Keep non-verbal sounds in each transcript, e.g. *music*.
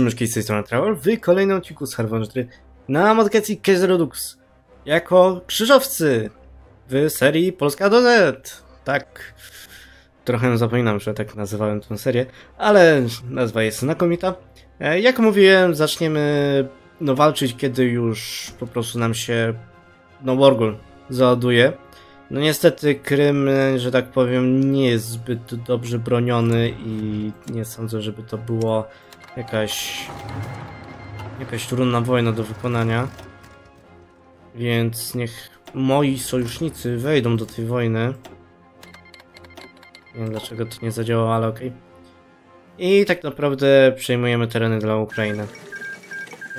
Myszki z tej strony Travel w kolejnym odcinku z Harvard na modyfikacji Kezerodux jako krzyżowcy w serii Polska do Z. Tak, trochę zapominam, że tak nazywałem tę serię, ale nazwa jest znakomita. E, Jak mówiłem, zaczniemy no, walczyć, kiedy już po prostu nam się no, Wargol załaduje. No niestety Krym, że tak powiem, nie jest zbyt dobrze broniony i nie sądzę, żeby to było jakaś jakaś trudna wojna do wykonania. Więc niech moi sojusznicy wejdą do tej wojny. Nie wiem dlaczego to nie zadziałało, ale okej. I tak naprawdę przejmujemy tereny dla Ukrainy.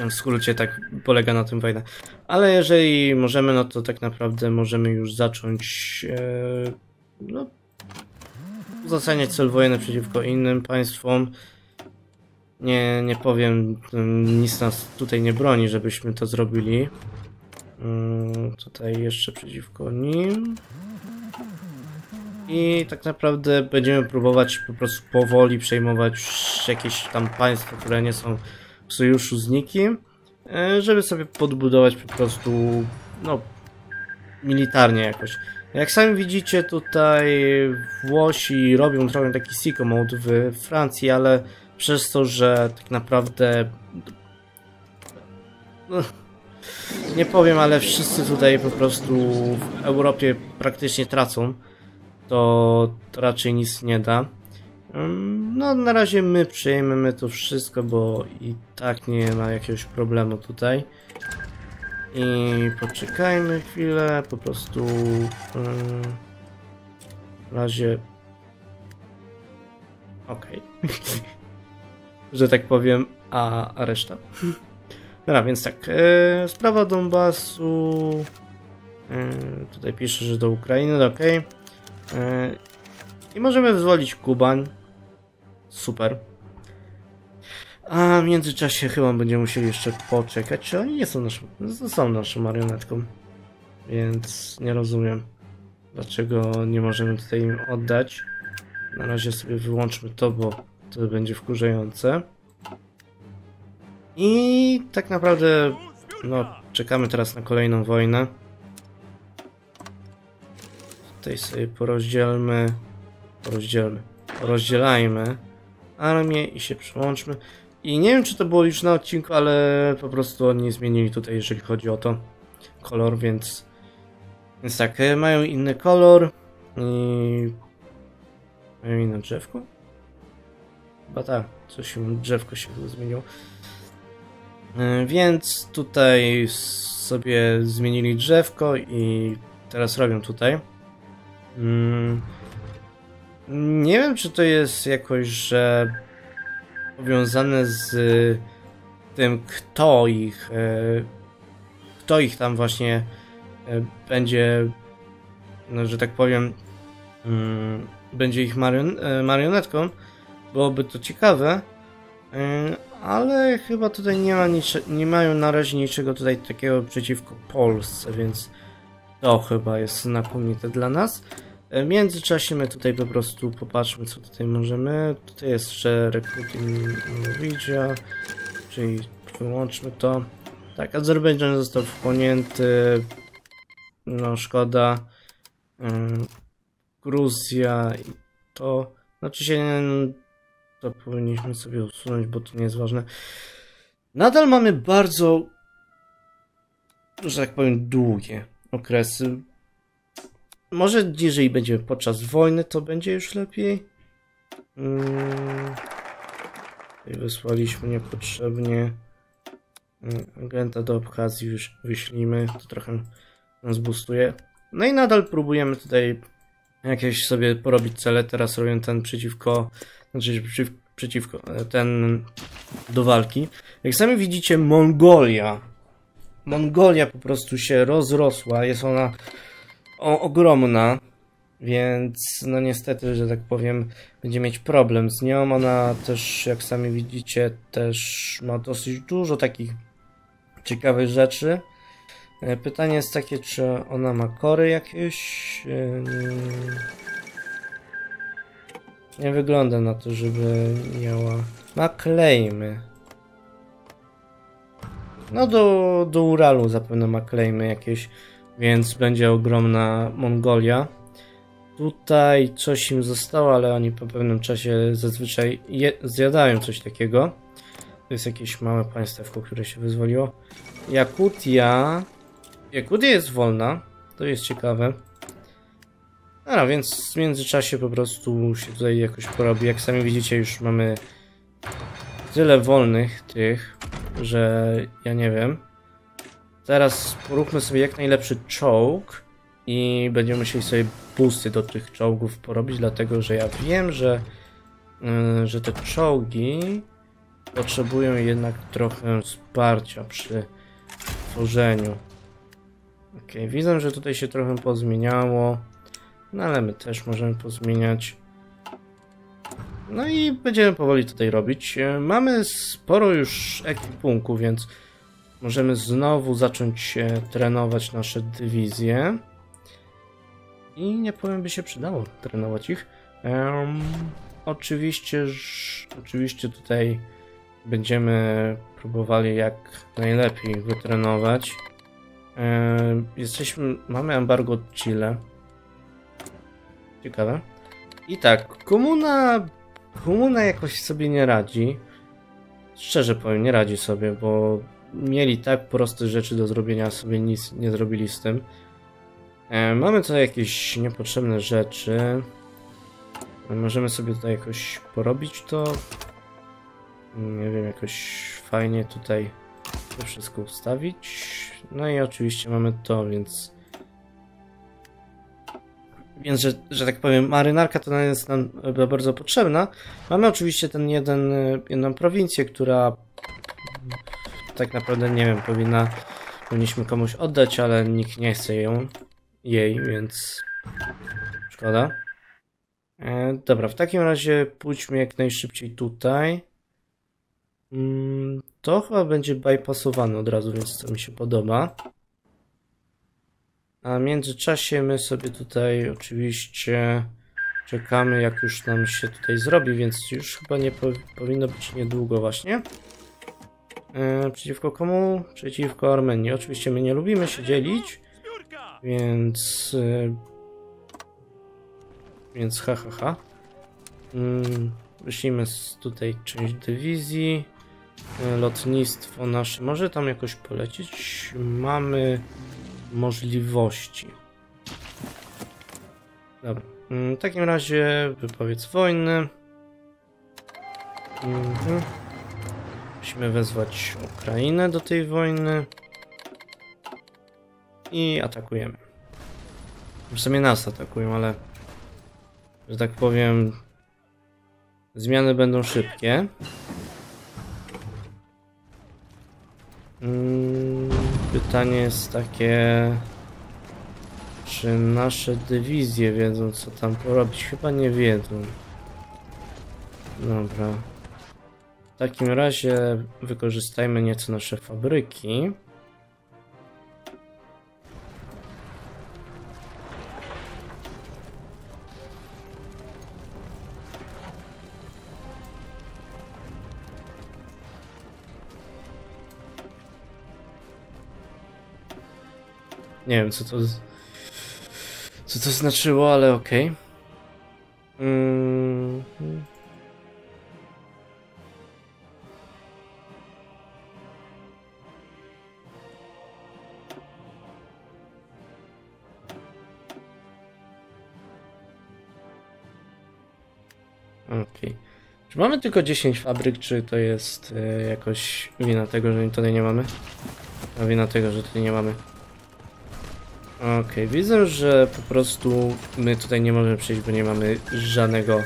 W skrócie tak polega na tym wojna. Ale jeżeli możemy, no to tak naprawdę możemy już zacząć e, no, cel wojenny przeciwko innym państwom. Nie, nie powiem, mm, nic nas tutaj nie broni, żebyśmy to zrobili. Mm, tutaj jeszcze przeciwko nim. I tak naprawdę będziemy próbować po prostu powoli przejmować jakieś tam państwa, które nie są w sojuszu z nikim, e, żeby sobie podbudować po prostu, no, militarnie jakoś. Jak sami widzicie, tutaj Włosi robią trochę taki sicko mode w Francji, ale przez to, że tak naprawdę no, nie powiem, ale wszyscy tutaj po prostu w Europie praktycznie tracą, to, raczej nic nie da. Mm, No, na razie my przejmiemy to wszystko, bo i tak nie ma jakiegoś problemu tutaj. I poczekajmy chwilę, po prostu mm, w razie okej. *laughs* Że tak powiem, a, a reszta. Dobra, więc tak, e, sprawa Donbasu. E, tutaj pisze, że do Ukrainy, no okej. E, I możemy wyzwolić Kubań. Super. A w międzyczasie chyba będziemy musieli jeszcze poczekać, czy oni nie są naszą, no, są naszą marionetką. Więc nie rozumiem, dlaczego nie możemy tutaj im oddać. Na razie sobie wyłączmy to, bo to będzie wkurzające. I tak naprawdę, no, czekamy teraz na kolejną wojnę. Tutaj sobie porozdzielmy, porozdzielmy, rozdzielajmy armię i się przyłączmy. I nie wiem, czy to było już na odcinku, ale po prostu oni zmienili tutaj, jeżeli chodzi o to kolor, więc więc tak, e, mają inny kolor i mają inne drzewko? Chyba tak, coś im drzewko się zmieniło. E, Więc tutaj sobie zmienili drzewko i teraz robią tutaj. Mm, Nie wiem, czy to jest jakoś, że powiązane z tym, kto ich, e, kto ich tam właśnie e, będzie, no, że tak powiem, mm, będzie ich marion, marionetką. Byłoby to ciekawe, e, ale chyba tutaj nie, ma nie mają na razie niczego tutaj takiego przeciwko Polsce, więc to chyba jest znakomite dla nas. E, W międzyczasie my tutaj po prostu popatrzmy co tutaj możemy. Tutaj jest jeszcze recruiting Norwegia, czyli wyłączmy to. Tak, Azerbejdżan został wchłonięty. No szkoda. Ym, Gruzja i to. Znaczy się to powinniśmy sobie usunąć, bo to nie jest ważne. Nadal mamy bardzo, że tak powiem, długie okresy może jeżeli będziemy podczas wojny, to będzie już lepiej. Mm. Tutaj wysłaliśmy niepotrzebnie. Mm, Agenta do Abchazji już wyślimy. To trochę nas boostuje. No i nadal próbujemy tutaj jakieś sobie porobić cele. Teraz robię ten przeciwko, znaczy przeciw, przeciwko, e, ten do walki. Jak sami widzicie, Mongolia. Mongolia po prostu się rozrosła. Jest ona o, ogromna, więc no niestety, że tak powiem, będzie mieć problem z nią. Ona też, jak sami widzicie, też ma dosyć dużo takich ciekawych rzeczy. E, Pytanie jest takie, czy ona ma kory jakieś? Nie wygląda na to, żeby miała... Naklejmy. No do, do Uralu zapewne ma klejmy jakieś, więc będzie ogromna Mongolia. Tutaj coś im zostało, ale oni po pewnym czasie zazwyczaj zjadają coś takiego. To jest jakieś małe państewko, które się wyzwoliło. Jakutia. Jakutia jest wolna. To jest ciekawe. No, więc w międzyczasie po prostu się tutaj jakoś porobi. Jak sami widzicie, już mamy tyle wolnych tych, że ja nie wiem. Teraz poróbmy sobie jak najlepszy czołg i będziemy musieli sobie boosty do tych czołgów porobić, dlatego że ja wiem, że, yy, że te czołgi potrzebują jednak trochę wsparcia przy tworzeniu. Ok, widzę, że tutaj się trochę pozmieniało, no ale my też możemy pozmieniać. No i będziemy powoli tutaj robić. E, Mamy sporo już ekwipunku, więc możemy znowu zacząć trenować nasze dywizje. I nie powiem, by się przydało trenować ich. Em, oczywiście, oczywiście tutaj będziemy próbowali jak najlepiej wytrenować. Em, jesteśmy, mamy embargo od Chile. Ciekawe. I tak, komuna, komuna jakoś sobie nie radzi. Szczerze powiem, nie radzi sobie, bo mieli tak proste rzeczy do zrobienia, sobie nic nie zrobili z tym. E, mamy tutaj jakieś niepotrzebne rzeczy. E, Możemy sobie tutaj jakoś porobić to. Nie wiem, jakoś fajnie tutaj to wszystko ustawić. No i oczywiście mamy to, więc. Więc, że, że tak powiem, marynarka to jest nam e, bardzo potrzebna. Mamy oczywiście ten jeden, e, jedną prowincję, która tak naprawdę, nie wiem, powinna, powinniśmy komuś oddać, ale nikt nie chce ją, jej, więc szkoda. E, dobra, w takim razie pójdźmy jak najszybciej tutaj. Mm, to chyba będzie bypassowane od razu, więc to mi się podoba. A w międzyczasie my sobie tutaj oczywiście czekamy, jak już nam się tutaj zrobi, więc już chyba nie powi- powinno być niedługo właśnie. E, przeciwko komu? Przeciwko Armenii. Oczywiście my nie lubimy się dzielić, więc... E, więc ha ha ha. Mm, wyślijmy tutaj część dywizji. E, lotnictwo nasze. Może tam jakoś polecieć? Mamy możliwości. Dobra. Mm, W takim razie wypowiedz wojny. Mhm. Musimy wezwać Ukrainę do tej wojny. I atakujemy. W sumie nas atakują, ale że tak powiem zmiany będą szybkie. Mm, Pytanie jest takie, czy nasze dywizje wiedzą co tam porobić? Chyba nie wiedzą. Dobra. W takim razie wykorzystajmy nieco nasze fabryki. Nie wiem co to co to znaczyło, ale okej. Mm. Okej. Czy mamy tylko 10 fabryk, czy to jest e, jakoś wina tego, że tutaj nie mamy? A wina tego, że tutaj nie mamy. Okej, widzę, że po prostu my tutaj nie możemy przejść, bo nie mamy żadnego,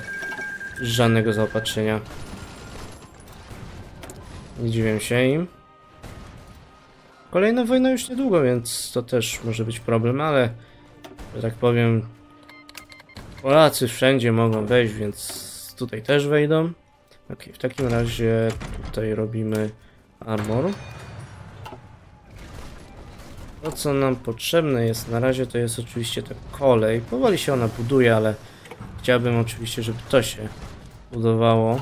żadnego zaopatrzenia. Nie dziwię się im. Kolejna wojna już niedługo, więc to też może być problem, ale że tak powiem Polacy wszędzie mogą wejść, więc tutaj też wejdą. Okej, w takim razie tutaj robimy armor. To co nam potrzebne jest na razie to jest oczywiście ta kolej. Powoli się ona buduje, ale chciałbym oczywiście, żeby to się budowało.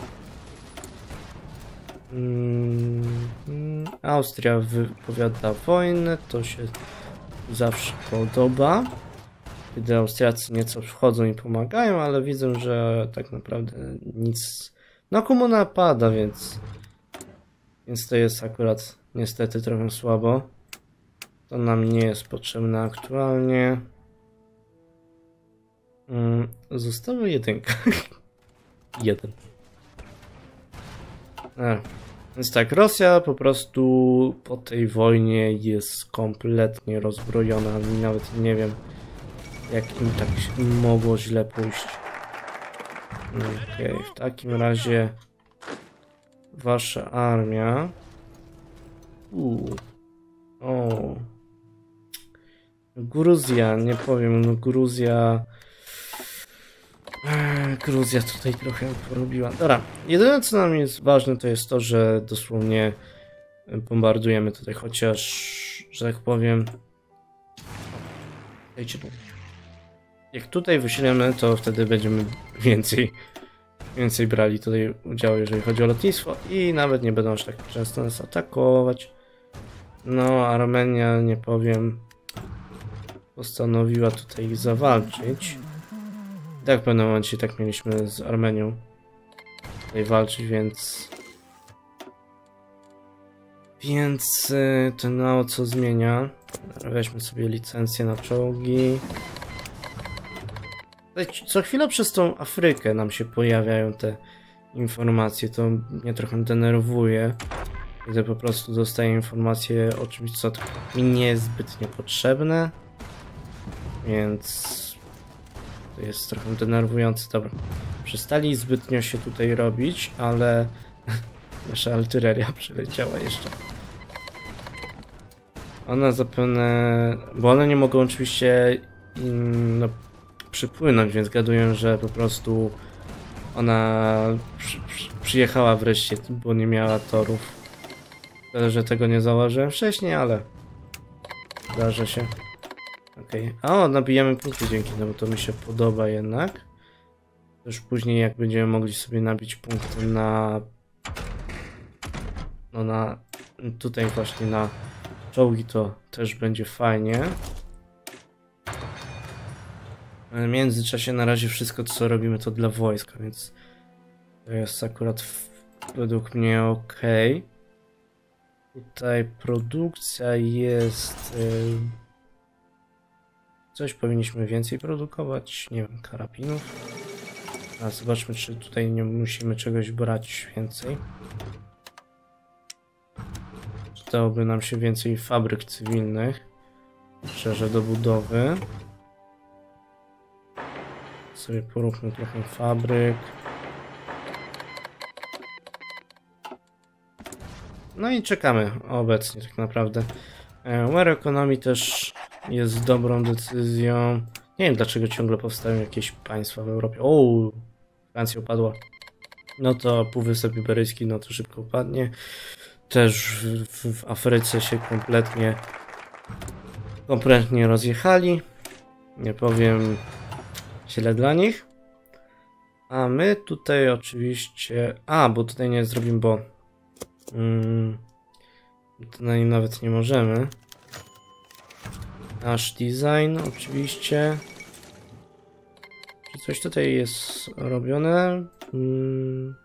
Mm, mm, Austria wypowiada wojnę, to się zawsze podoba. Kiedy Austriacy nieco wchodzą i pomagają, ale widzę, że tak naprawdę nic. No, komuna pada, więc. Więc to jest akurat niestety trochę słabo. To nam nie jest potrzebne aktualnie. Mm, Została jedynka. *laughs* Jeden. E, Więc tak, Rosja po prostu po tej wojnie jest kompletnie rozbrojona. Nawet nie wiem, jak im tak mogło źle pójść. Okej, w takim razie wasza armia. Uuu. O. Gruzja, nie powiem, no Gruzja. Eee, Gruzja tutaj trochę porobiła. Dobra, jedyne co nam jest ważne to jest to, że dosłownie bombardujemy tutaj, chociaż, że tak powiem. Tu. Jak tutaj wyślemy, to wtedy będziemy więcej, więcej brali tutaj udziału, jeżeli chodzi o lotnictwo i nawet nie będą aż tak często nas atakować. No, Armenia, nie powiem, postanowiła tutaj zawalczyć. Tak w pewnym momencie tak mieliśmy z Armenią tutaj walczyć, więc... Więc y, to mało co zmienia. Weźmy sobie licencję na czołgi. Co chwilę przez tą Afrykę nam się pojawiają te informacje, to mnie trochę denerwuje. Gdy po prostu dostaję informacje o czymś, co mi nie jest zbytnio potrzebne. Więc to jest trochę denerwujące. Dobra, przestali zbytnio się tutaj robić, ale *laughs* nasza artyleria przyleciała jeszcze. One zapewne, bo one nie mogą oczywiście im, no, przypłynąć, więc gaduję, że po prostu ona przy, przy, przyjechała wreszcie, bo nie miała torów. Szkoda, że tego nie zauważyłem wcześniej, ale zdarza się. Okej. Okay. O, nabijamy punkty dzięki temu, to mi się podoba jednak. Już później jak będziemy mogli sobie nabić punkty na... No na... Tutaj właśnie na czołgi to też będzie fajnie. W międzyczasie na razie wszystko co robimy to dla wojska, więc to jest akurat w, według mnie ok. Tutaj produkcja jest... Yy, coś powinniśmy więcej produkować, nie wiem, karabinów. A zobaczmy, czy tutaj nie musimy czegoś brać więcej. Przydałoby nam się więcej fabryk cywilnych. Szczerze do budowy. Sobie poróbmy trochę fabryk. No i czekamy obecnie tak naprawdę. War Economy też jest dobrą decyzją. Nie wiem dlaczego ciągle powstają jakieś państwa w Europie. O, Francja upadła. No to Półwysep Iberyjski, no to szybko upadnie. Też w, w, Afryce się kompletnie kompletnie rozjechali. Nie powiem źle dla nich. A my tutaj oczywiście... A, bo tutaj nie zrobimy, bo... Mm, tutaj nawet nie możemy. Nasz design oczywiście. Czy coś tutaj jest robione? Hmm.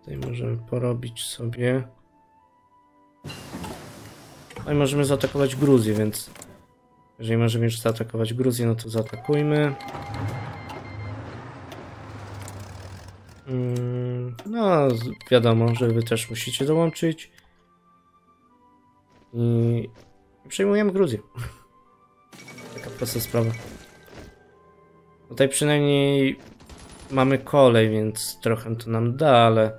Tutaj możemy porobić sobie. No i możemy zaatakować Gruzję, więc jeżeli możemy już zaatakować Gruzję, no to zaatakujmy. Hmm. No, wiadomo, że wy też musicie dołączyć. I przejmujemy Gruzję. Taka prosta sprawa. Tutaj przynajmniej mamy kolej, więc trochę to nam da, ale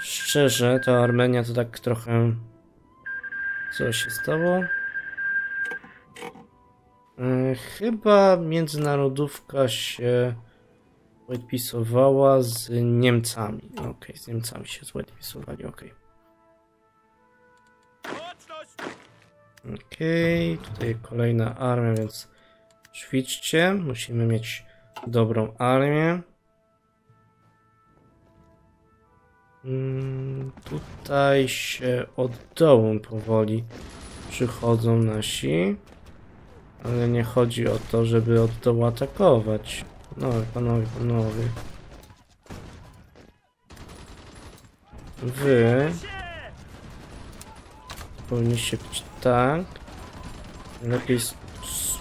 szczerze, to Armenia to tak trochę... Co się stało? Yy, chyba międzynarodówka się podpisowała z Niemcami. Okej, okay, z Niemcami się podpisowali, okej. Okay. Okej, okay, tutaj kolejna armia, więc Ćwiczcie, musimy mieć dobrą armię. Mm, tutaj się od dołu powoli przychodzą nasi. Ale nie chodzi o to, żeby od dołu atakować. Panowie, panowie, panowie. Wy powinniście być tak. Lepiej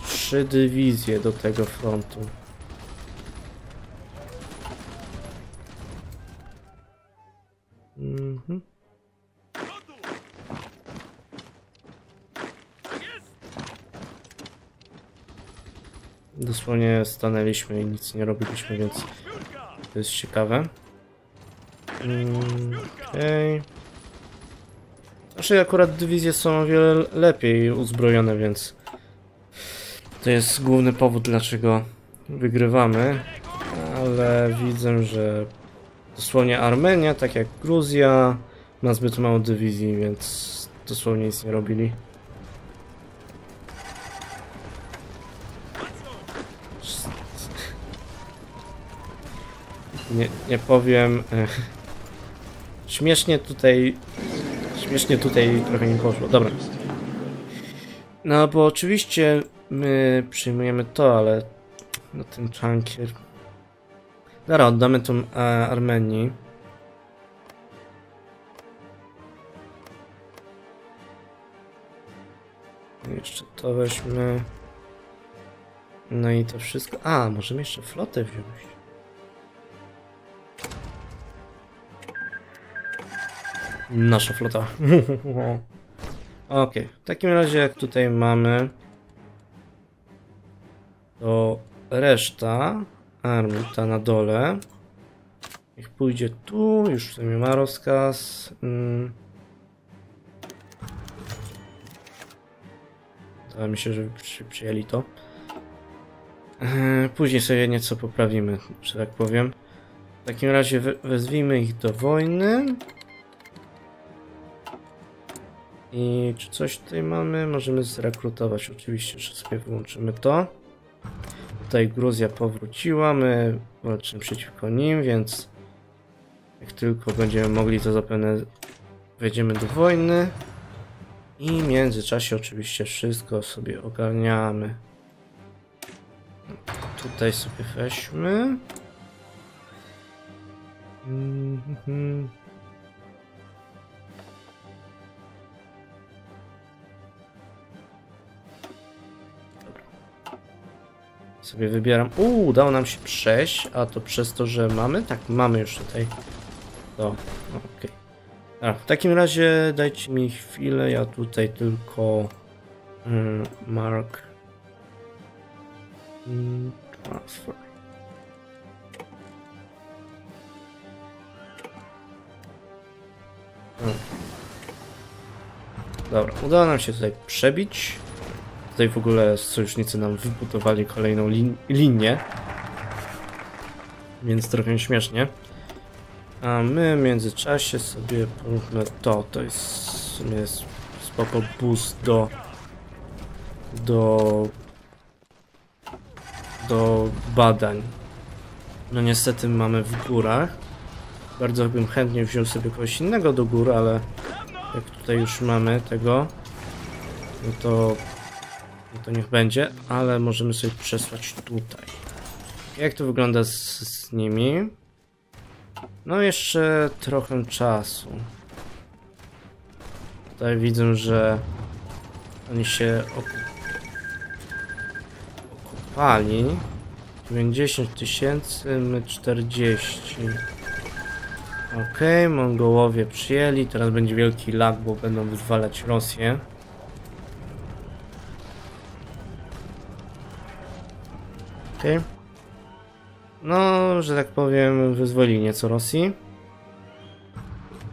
trzy dywizje do tego frontu. Mhm. Dosłownie stanęliśmy i nic nie robiliśmy, więc to jest ciekawe. Mm, Okej. Znaczy akurat dywizje są o wiele lepiej uzbrojone, więc to jest główny powód, dlaczego wygrywamy. Ale widzę, że dosłownie Armenia, tak jak Gruzja, ma zbyt mało dywizji, więc dosłownie nic nie robili. Nie, nie powiem. *laughs* Śmiesznie tutaj. Śmiesznie tutaj trochę nie poszło. Dobra. No bo oczywiście my przyjmujemy to, ale no ten czankier. Dobra, oddamy tą e, Armenii. Jeszcze to weźmy. No i to wszystko. A, możemy jeszcze flotę wziąć. Nasza flota. *laughs* Okej, w takim razie jak tutaj mamy to reszta armii ta na dole. Niech pójdzie tu, już w sumie ma rozkaz. Mm. Wydaje mi się, że przy, przyjęli to. Eee, później sobie nieco poprawimy, że tak powiem. W takim razie we, wezwijmy ich do wojny i czy coś tutaj mamy? Możemy zrekrutować oczywiście, że sobie wyłączymy to. Tutaj Gruzja powróciła, my walczymy przeciwko nim, więc jak tylko będziemy mogli, to zapewne wejdziemy do wojny. I w międzyczasie oczywiście wszystko sobie ogarniamy. Tutaj sobie weźmy. Mhm. Sobie wybieram. Uuu, udało nam się przejść, a to przez to, że mamy? Tak, mamy już tutaj. To, okej. A, w takim razie dajcie mi chwilę, ja tutaj tylko mm, mark mm, transfer. Hmm. Dobra, udało nam się tutaj przebić. Tutaj w ogóle sojusznicy nam wybudowali kolejną lin linię. Więc trochę śmiesznie. A my w międzyczasie sobie porównamy to. To jest w sumie spoko boost do do do badań. No niestety mamy w górach. Bardzo bym chętnie wziął sobie kogoś innego do gór, ale jak tutaj już mamy tego, no to no to niech będzie, ale możemy sobie przesłać tutaj. Jak to wygląda z, z nimi? No jeszcze trochę czasu. Tutaj widzę, że oni się okupali. 90 tysięcy, my 40. Okej, Mongołowie przyjęli. Teraz będzie wielki lag, bo będą wyzwalać Rosję. Okej. No, że tak powiem, wyzwolili nieco Rosji.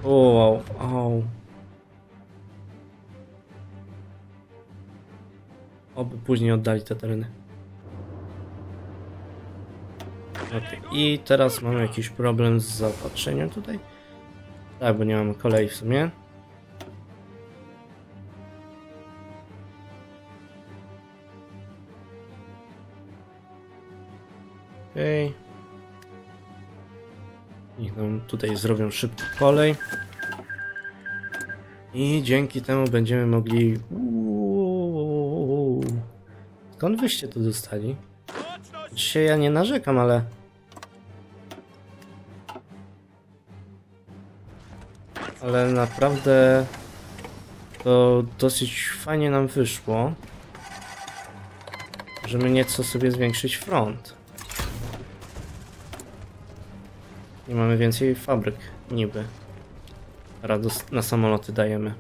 O, wow, au. Oby później oddali te tereny. Okej, i teraz mamy jakiś problem z zaopatrzeniem tutaj. Tak, bo nie mamy kolei w sumie. Okej. Niech nam tutaj zrobią szybko kolej. I dzięki temu będziemy mogli... Uuu. Skąd wyście to dostali? Dzisiaj ja nie narzekam, ale... Ale naprawdę to dosyć fajnie nam wyszło. Możemy nieco sobie zwiększyć front. I mamy więcej fabryk, niby. Teraz na samoloty dajemy.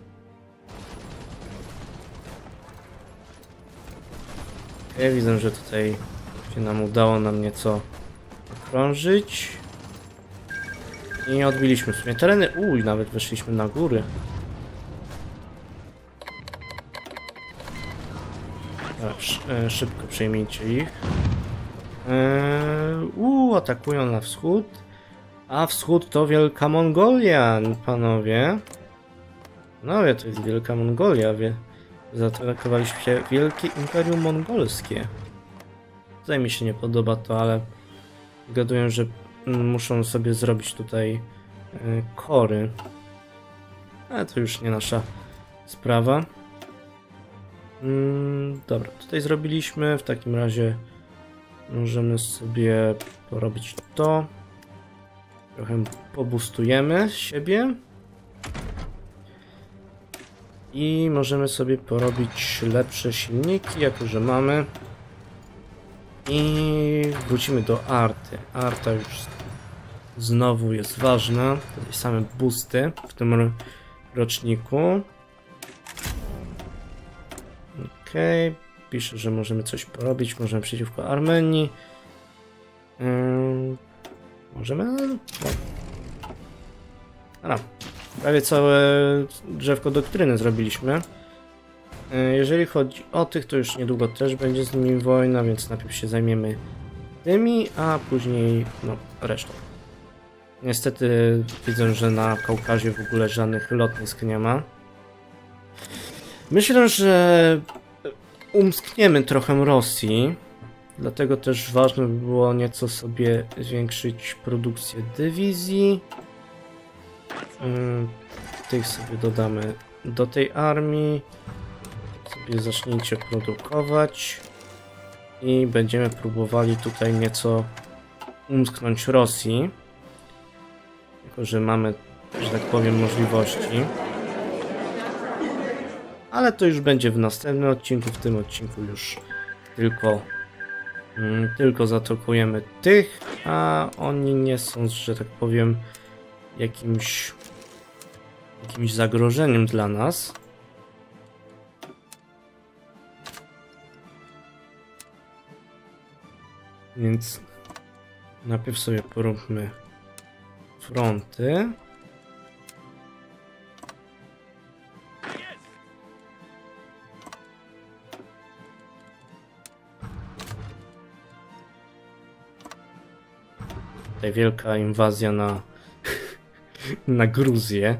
Ja widzę, że tutaj się nam udało nam nieco okrążyć. I odbiliśmy w sumie tereny. Uj, nawet weszliśmy na góry. Sz- e, szybko przejmijcie ich. Eee, u, atakują na wschód. A wschód to Wielka Mongolia, panowie. Panowie, to jest Wielka Mongolia, wie. Zaatakowaliście Wielkie Imperium Mongolskie. Tutaj mi się nie podoba to, ale zgaduję, że muszą sobie zrobić tutaj e, kory. Ale to już nie nasza sprawa. Mm, dobra, tutaj zrobiliśmy. W takim razie możemy sobie porobić to. Trochę pobustujemy siebie. I możemy sobie porobić lepsze silniki, jako że mamy. I wrócimy do arty. Arta już znowu jest ważna. Tutaj same boosty w tym ro- roczniku. Okej, pisze, że możemy coś porobić, możemy przeciwko Armenii. Ym, możemy? No. Prawie całe drzewko doktryny zrobiliśmy. Yy, Jeżeli chodzi o tych, to już niedługo też będzie z nimi wojna, więc najpierw się zajmiemy tymi, a później no, resztą. Niestety widzę, że na Kaukazie w ogóle żadnych lotnisk nie ma. Myślę, że umskniemy trochę Rosji. Dlatego też ważne by było nieco sobie zwiększyć produkcję dywizji. Ym, Tych sobie dodamy do tej armii. Sobie zacznijcie produkować. I będziemy próbowali tutaj nieco umsknąć Rosji. Jako, że mamy, że tak powiem, możliwości. Ale to już będzie w następnym odcinku. W tym odcinku już tylko, mm, tylko zaatakujemy tych, a oni nie są, że tak powiem, jakimś, jakimś zagrożeniem dla nas. Więc najpierw sobie poróbmy fronty. Tutaj wielka inwazja na na Gruzję.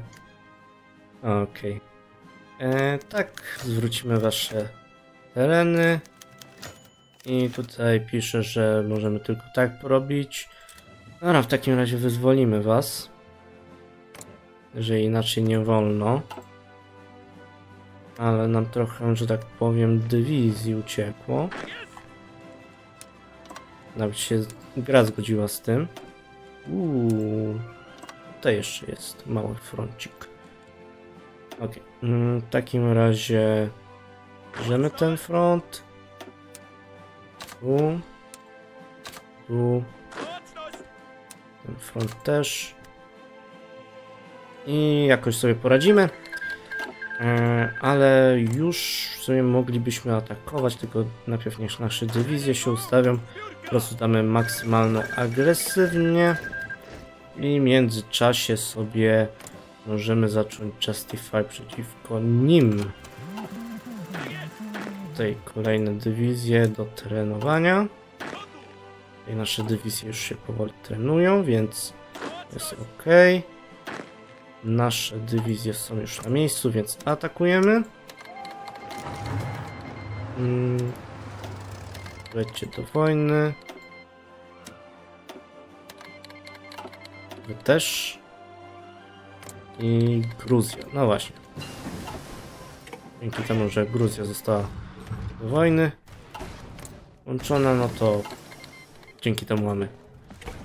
Okej. E, Tak, zwrócimy wasze tereny. I tutaj pisze, że możemy tylko tak porobić. Dobra, w takim razie wyzwolimy was. Że inaczej nie wolno. Ale nam trochę, że tak powiem, dywizji uciekło. Nawet się gra zgodziła z tym. Uuu. Tutaj jeszcze jest mały froncik. Ok. W takim razie bierzemy ten front. Tu. Tu. Ten front też. I jakoś sobie poradzimy. E, ale już w sumie moglibyśmy atakować, tylko najpierw niech nasze dywizje się ustawią. Prostu damy maksymalnie agresywnie. I w międzyczasie sobie możemy zacząć Justify przeciwko nim. Tutaj kolejne dywizje do trenowania. Nasze dywizje już się powoli trenują, więc jest ok. Nasze dywizje są już na miejscu, więc atakujemy. Mm. Lećcie do wojny. Wy też. I Gruzja. No właśnie. Dzięki temu, że Gruzja została do wojny łączona, no to dzięki temu mamy.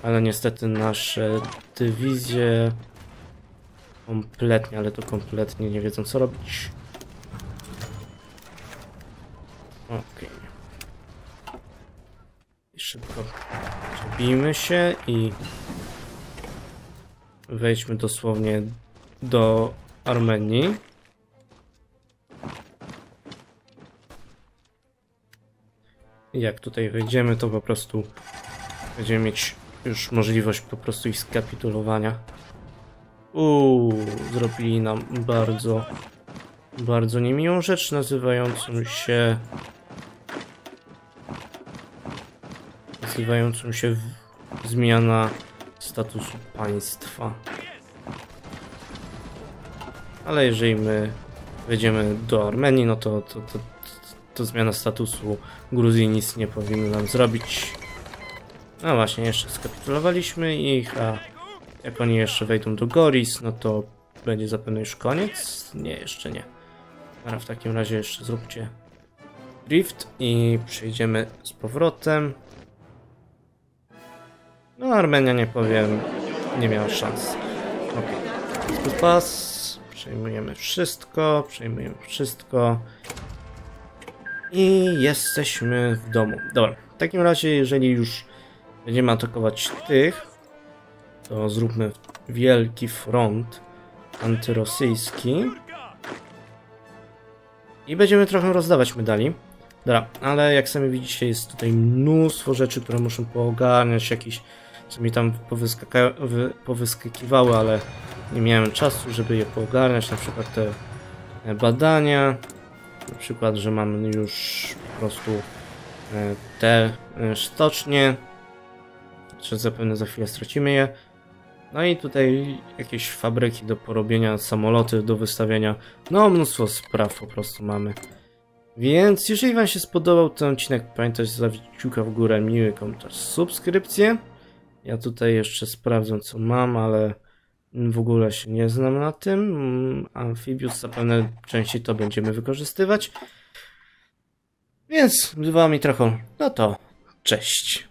Ale niestety nasze dywizje kompletnie, ale to kompletnie nie wiedzą co robić. Okej. I szybko przebijmy się i wejdźmy dosłownie do Armenii. Jak tutaj wejdziemy, to po prostu będziemy mieć już możliwość po prostu ich skapitulowania. Uuu, zrobili nam bardzo, bardzo niemiłą rzecz nazywającą się... Nazywającą się zmiana statusu państwa. Ale jeżeli my wejdziemy do Armenii, no to, to, to, to, zmiana statusu Gruzji nic nie powinna nam zrobić. No właśnie, jeszcze skapitulowaliśmy ich, a jak oni jeszcze wejdą do Goris, no to będzie zapewne już koniec? Nie, jeszcze nie. Dobra, w takim razie jeszcze zróbcie drift i przejdziemy z powrotem. No Armenia nie powiem, nie miała szans. Ok, pas, przejmujemy wszystko, przejmujemy wszystko. I jesteśmy w domu. Dobra, w takim razie, jeżeli już będziemy atakować tych, to zróbmy wielki front antyrosyjski. I będziemy trochę rozdawać medali. Dobra, ale jak sami widzicie, jest tutaj mnóstwo rzeczy, które muszę poogarniać, jakieś, co mi tam wy- powyskakiwały, ale nie miałem czasu, żeby je poogarniać, na przykład te e, badania, na przykład, że mamy już po prostu e, te e, sztocznie, że zapewne za chwilę stracimy je. No i tutaj jakieś fabryki do porobienia, samoloty do wystawiania. No, mnóstwo spraw po prostu mamy. Więc jeżeli Wam się spodobał ten odcinek, pamiętajcie zostawić kciuka w górę, miły komentarz, subskrypcję. Ja tutaj jeszcze sprawdzę co mam, ale w ogóle się nie znam na tym. Amphibius zapewne częściej to będziemy wykorzystywać. Więc z Wami trochę, no to cześć.